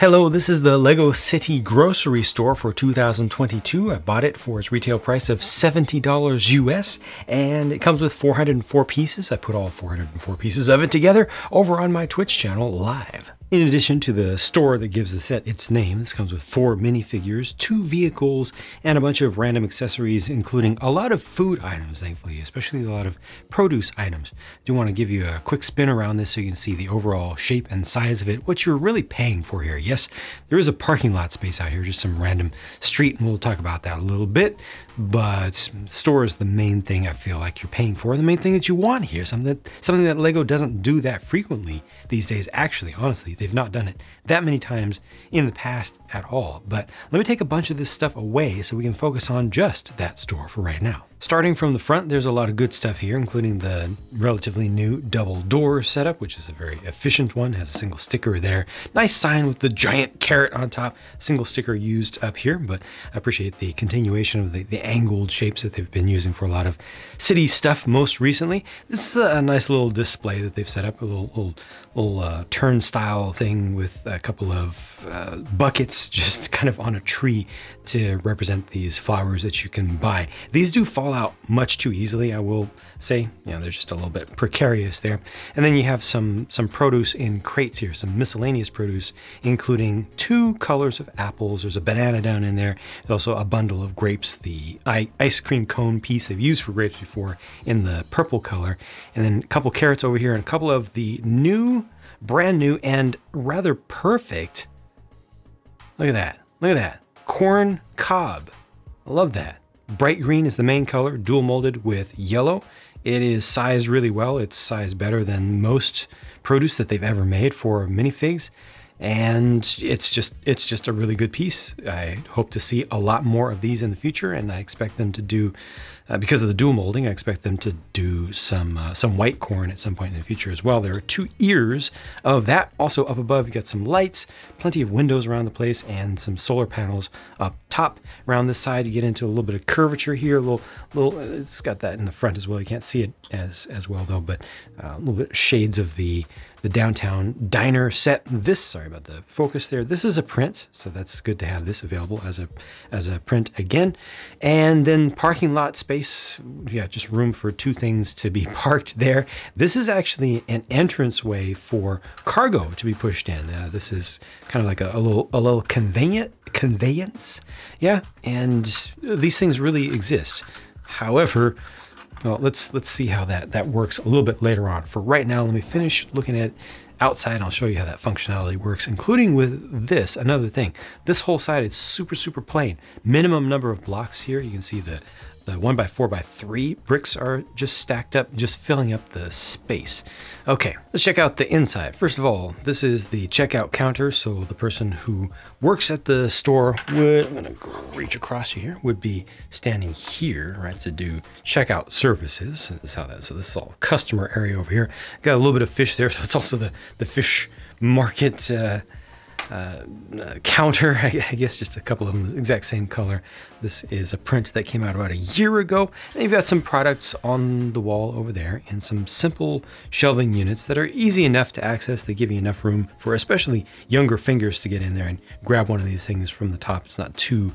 Hello, this is the Lego City grocery store for 2022. I bought it for its retail price of $70 US and it comes with 404 pieces. I put all 404 pieces of it together over on my Twitch channel live. In addition to the store that gives the set its name, this comes with four minifigures, two vehicles, and a bunch of random accessories, including a lot of food items, thankfully, especially a lot of produce items. I do want to give you a quick spin around this so you can see the overall shape and size of it, what you're really paying for here. Yes, there is a parking lot space out here, just some random street, and we'll talk about that a little bit, but store is the main thing I feel like you're paying for, the main thing that you want here, something that, something that Lego doesn't do that frequently these days, actually, honestly. They've not done it that many times in the past at all. But let me take a bunch of this stuff away so we can focus on just that store for right now. Starting from the front, there's a lot of good stuff here, including the relatively new double door setup, which is a very efficient one, has a single sticker there. Nice sign with the giant carrot on top, single sticker used up here, but I appreciate the continuation of the, the angled shapes that they've been using for a lot of city stuff most recently. This is a nice little display that they've set up, a little, little, little uh, turnstile thing with a couple of uh, buckets just kind of on a tree to represent these flowers that you can buy. These do fall out much too easily, I will say. You know, they're just a little bit precarious there. And then you have some, some produce in crates here, some miscellaneous produce, including two colors of apples. There's a banana down in there. Also a bundle of grapes, the ice cream cone piece they've used for grapes before in the purple color. And then a couple carrots over here and a couple of the new, brand new, and rather perfect. Look at that. Look at that corn cob. I love that. Bright green is the main color, dual molded with yellow. It is sized really well. It's sized better than most produce that they've ever made for minifigs and it's just it's just a really good piece. I hope to see a lot more of these in the future, and I expect them to do uh, because of the dual molding. I expect them to do some uh, some white corn at some point in the future as well. There are two ears of that. Also up above, you got some lights, plenty of windows around the place, and some solar panels up top. Around this side, you get into a little bit of curvature here. A little little. It's got that in the front as well. You can't see it as as well though, but uh, a little bit shades of the the downtown diner set. This, sorry about the focus there. This is a print, so that's good to have this available as a as a print again. And then parking lot space, yeah, just room for two things to be parked there. This is actually an entrance way for cargo to be pushed in. Uh, this is kind of like a, a little a little convenient conveyance, yeah. And these things really exist. However, well, let's let's see how that that works a little bit later on. For right now, let me finish looking at outside. I'll show you how that functionality works, including with this. Another thing, this whole side is super super plain. Minimum number of blocks here. You can see the the one by four by three bricks are just stacked up, just filling up the space. Okay, let's check out the inside. First of all, this is the checkout counter. So the person who works at the store would, I'm gonna reach across here, would be standing here, right, to do checkout services. This is how that, so this is all customer area over here. Got a little bit of fish there, so it's also the, the fish market uh, uh, counter, I guess just a couple of them exact same color. This is a print that came out about a year ago. And you've got some products on the wall over there and some simple shelving units that are easy enough to access. They give you enough room for especially younger fingers to get in there and grab one of these things from the top. It's not too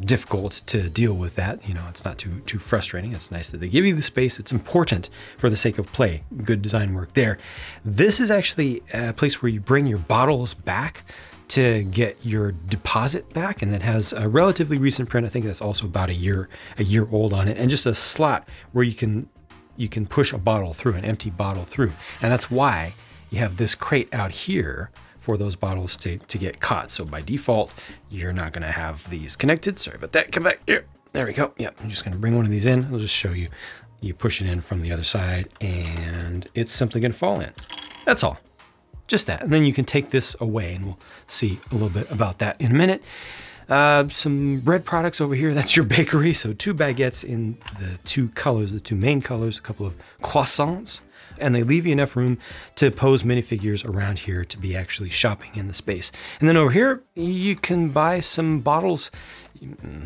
difficult to deal with that. You know, it's not too too frustrating. It's nice that they give you the space. It's important for the sake of play. Good design work there. This is actually a place where you bring your bottles back to get your deposit back and that has a relatively recent print. I think that's also about a year a year old on it and just a slot where you can you can push a bottle through, an empty bottle through. And that's why you have this crate out here for those bottles to, to get caught. So by default, you're not gonna have these connected. Sorry about that, come back here. There we go. Yep, I'm just gonna bring one of these in. I'll just show you. You push it in from the other side and it's simply gonna fall in. That's all just that. And then you can take this away and we'll see a little bit about that in a minute. Uh, some bread products over here. That's your bakery. So two baguettes in the two colors, the two main colors, a couple of croissants, and they leave you enough room to pose minifigures around here to be actually shopping in the space. And then over here, you can buy some bottles.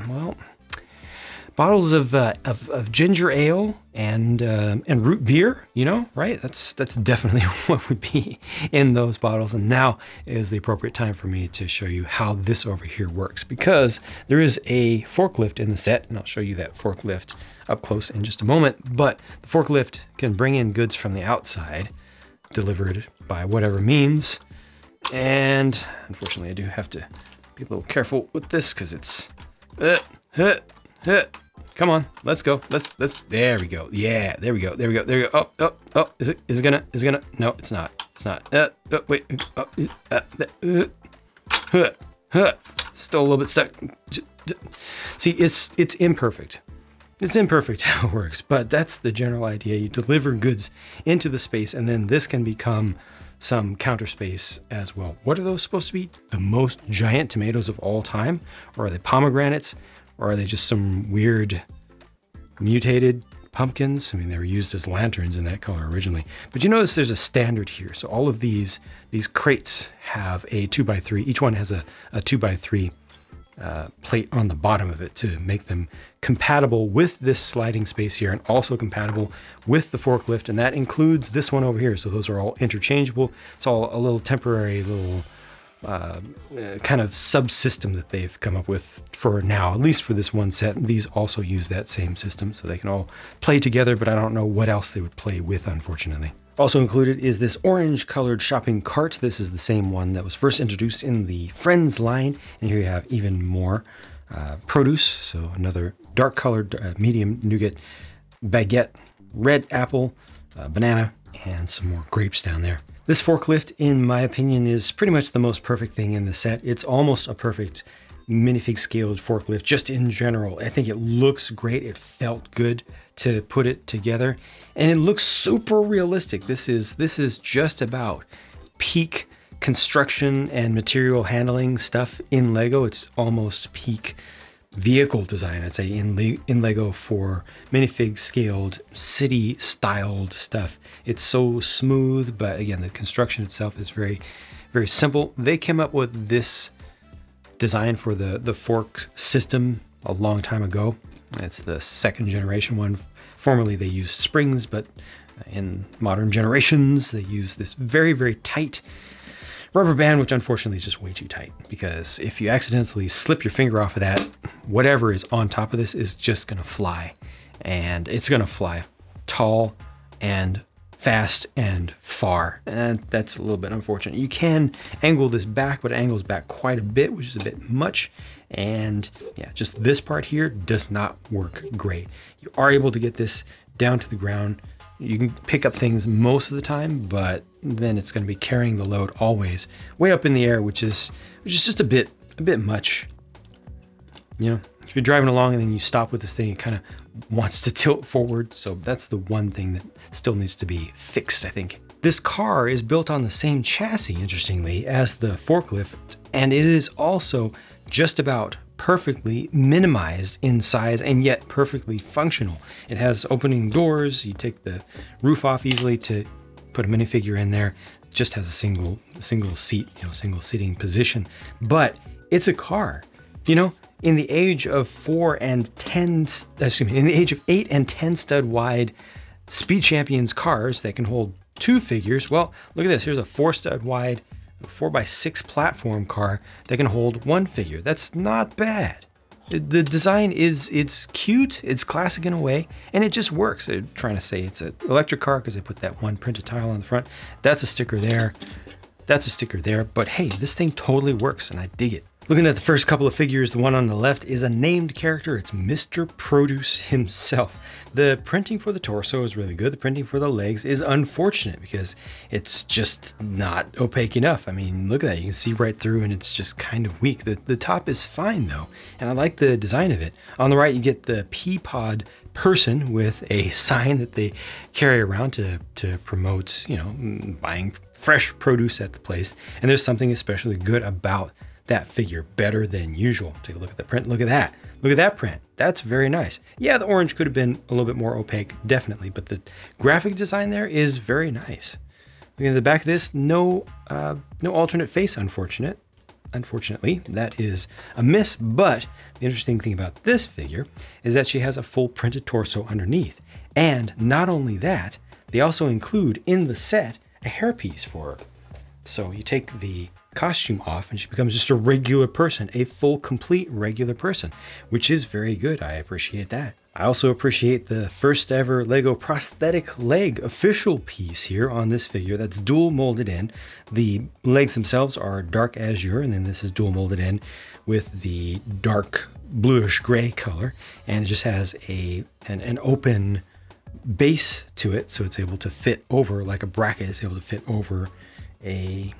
Well, bottles of, uh, of, of ginger ale and uh, and root beer. You know, right? That's that's definitely what would be in those bottles. And now is the appropriate time for me to show you how this over here works because there is a forklift in the set, and I'll show you that forklift up close in just a moment. But the forklift can bring in goods from the outside, delivered by whatever means. And unfortunately, I do have to be a little careful with this because it's. Uh, uh, uh, come on, let's go. Let's let's. There we go. Yeah, there we go. There we go. There we go. Oh oh oh. Is it is it gonna is it gonna? No, it's not. It's not. Uh, oh, wait. Oh, uh, uh, uh, uh, still a little bit stuck. See, it's it's imperfect. It's imperfect how it works, but that's the general idea. You deliver goods into the space, and then this can become some counter space as well. What are those supposed to be? The most giant tomatoes of all time? Or are they pomegranates? Or are they just some weird mutated pumpkins? I mean, they were used as lanterns in that color originally. But you notice there's a standard here. So all of these, these crates have a two by three. Each one has a, a two by three uh, plate on the bottom of it to make them compatible with this sliding space here and also compatible with the forklift. And that includes this one over here. So those are all interchangeable. It's all a little temporary little uh, kind of subsystem that they've come up with for now, at least for this one set. These also use that same system so they can all play together, but I don't know what else they would play with, unfortunately. Also included is this orange colored shopping cart. This is the same one that was first introduced in the Friends line. And here you have even more uh, produce. So another dark colored uh, medium nougat baguette, red apple, uh, banana, and some more grapes down there. This forklift, in my opinion, is pretty much the most perfect thing in the set. It's almost a perfect minifig scaled forklift just in general. I think it looks great. It felt good to put it together and it looks super realistic. This is this is just about peak construction and material handling stuff in Lego. It's almost peak vehicle design, I'd say, in, Le in Lego for minifig scaled, city styled stuff. It's so smooth, but again, the construction itself is very, very simple. They came up with this design for the, the fork system a long time ago. It's the second generation one. Formerly they used springs, but in modern generations they use this very, very tight rubber band, which unfortunately is just way too tight because if you accidentally slip your finger off of that, whatever is on top of this is just gonna fly. And it's gonna fly tall and fast and far. And that's a little bit unfortunate. You can angle this back, but it angles back quite a bit, which is a bit much. And yeah, just this part here does not work great. You are able to get this down to the ground. You can pick up things most of the time, but then it's going to be carrying the load always way up in the air, which is which is just a bit a bit much. You know, if you're driving along and then you stop with this thing, it kind of wants to tilt forward. So that's the one thing that still needs to be fixed, I think. This car is built on the same chassis, interestingly, as the forklift, and it is also just about perfectly minimized in size and yet perfectly functional. It has opening doors, you take the roof off easily to put a minifigure in there, it just has a single single seat, you know, single sitting position. But it's a car. You know, in the age of four and 10, excuse me, in the age of eight and 10 stud wide Speed Champions cars that can hold two figures. Well, look at this. Here's a four stud wide, four by six platform car that can hold one figure. That's not bad. The design is, it's cute, it's classic in a way, and it just works. They're trying to say it's an electric car because they put that one printed tile on the front. That's a sticker there. That's a sticker there, but hey, this thing totally works and I dig it. Looking at the first couple of figures, the one on the left is a named character. It's Mr. Produce himself. The printing for the torso is really good. The printing for the legs is unfortunate because it's just not opaque enough. I mean, look at that. You can see right through and it's just kind of weak. The, the top is fine though, and I like the design of it. On the right, you get the Peapod person with a sign that they carry around to, to promote, you know, buying fresh produce at the place. And there's something especially good about that figure better than usual. Take a look at the print. Look at that. Look at that print. That's very nice. Yeah, the orange could have been a little bit more opaque, definitely, but the graphic design there is very nice. Look at the back of this. No, uh, no alternate face, unfortunate. unfortunately, that is a miss. But the interesting thing about this figure is that she has a full printed torso underneath. And not only that, they also include in the set a hairpiece for her. So you take the costume off and she becomes just a regular person, a full, complete regular person, which is very good. I appreciate that. I also appreciate the first ever LEGO prosthetic leg official piece here on this figure that's dual molded in. The legs themselves are dark azure, and then this is dual molded in with the dark bluish gray color, and it just has a an, an open base to it, so it's able to fit over like a bracket is able to fit over a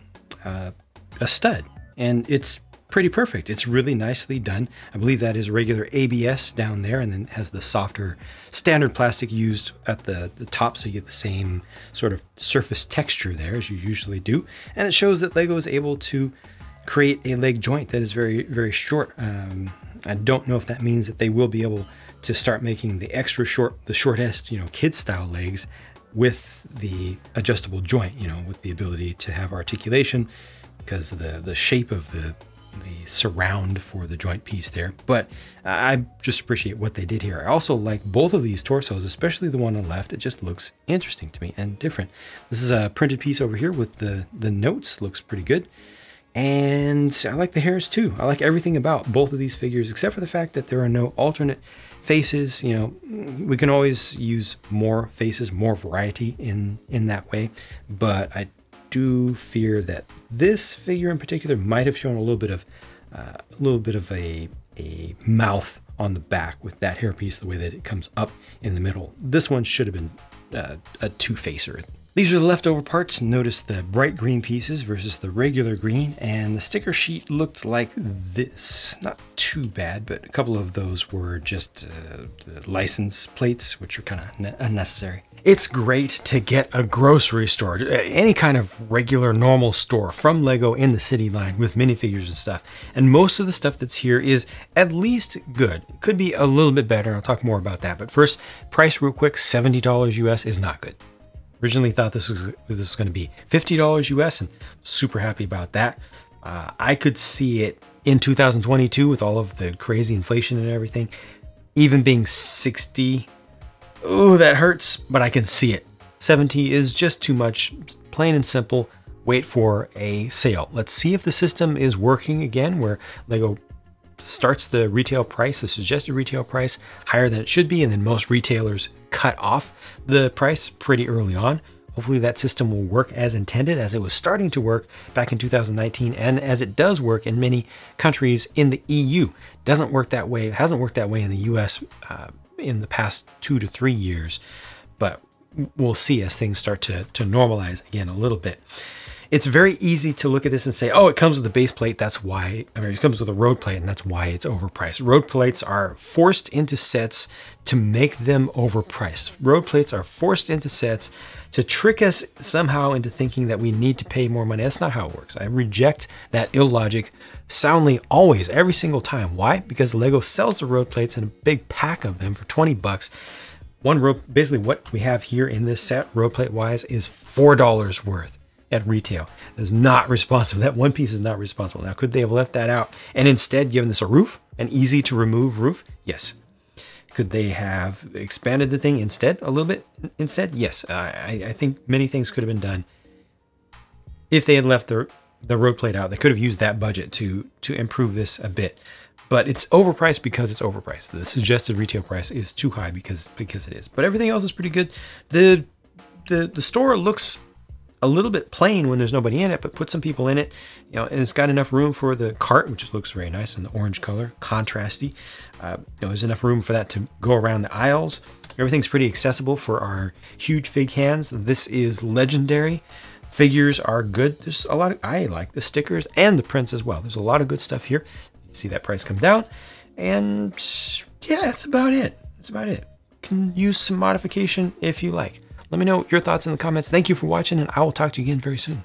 uh, a stud, and it's pretty perfect. It's really nicely done. I believe that is regular ABS down there and then has the softer standard plastic used at the, the top so you get the same sort of surface texture there as you usually do. And it shows that LEGO is able to create a leg joint that is very, very short. Um, I don't know if that means that they will be able to start making the extra short, the shortest, you know, kid style legs with the adjustable joint, you know, with the ability to have articulation because of the, the shape of the the surround for the joint piece there. But I just appreciate what they did here. I also like both of these torsos, especially the one on the left. It just looks interesting to me and different. This is a printed piece over here with the, the notes. Looks pretty good. And I like the hairs too. I like everything about both of these figures, except for the fact that there are no alternate faces. You know, we can always use more faces, more variety in, in that way. But I do fear that this figure in particular might have shown a little bit of uh, a little bit of a, a mouth on the back with that hairpiece, the way that it comes up in the middle. This one should have been uh, a two-facer. These are the leftover parts. Notice the bright green pieces versus the regular green, and the sticker sheet looked like this. Not too bad, but a couple of those were just uh, license plates, which are kind of unnecessary. It's great to get a grocery store, any kind of regular normal store from LEGO in the city line with minifigures and stuff. And most of the stuff that's here is at least good. Could be a little bit better. I'll talk more about that. But first, price real quick, $70 US is not good. Originally thought this was, this was going to be $50 US and super happy about that. Uh, I could see it in 2022 with all of the crazy inflation and everything, even being 60 Oh, that hurts, but I can see it. 70 is just too much, plain and simple. Wait for a sale. Let's see if the system is working again, where LEGO starts the retail price, the suggested retail price, higher than it should be, and then most retailers cut off the price pretty early on. Hopefully that system will work as intended, as it was starting to work back in 2019, and as it does work in many countries in the EU. Doesn't work that way, hasn't worked that way in the US uh, in the past two to three years, but we'll see as things start to, to normalize again a little bit. It's very easy to look at this and say, oh, it comes with a base plate. That's why, I mean, it comes with a road plate and that's why it's overpriced. Road plates are forced into sets to make them overpriced. Road plates are forced into sets to trick us somehow into thinking that we need to pay more money. That's not how it works. I reject that illogic soundly always, every single time. Why? Because Lego sells the road plates in a big pack of them for 20 bucks. One road, basically what we have here in this set, road plate wise, is $4 worth at retail. Is not responsible. That one piece is not responsible. Now, could they have left that out and instead given this a roof, an easy to remove roof? Yes. Could they have expanded the thing instead a little bit instead? Yes. I, I think many things could have been done if they had left the the road plate out. They could have used that budget to to improve this a bit. But it's overpriced because it's overpriced. The suggested retail price is too high because because it is. But everything else is pretty good. The the the store looks a little bit plain when there's nobody in it, but put some people in it, you know, and it's got enough room for the cart, which looks very nice in the orange color, contrasty. Uh, you know, there's enough room for that to go around the aisles. Everything's pretty accessible for our huge fig hands. This is legendary. Figures are good. There's a lot of, I like the stickers and the prints as well. There's a lot of good stuff here. You See that price come down. And yeah, that's about it. That's about it. Can use some modification if you like. Let me know your thoughts in the comments. Thank you for watching and I will talk to you again very soon.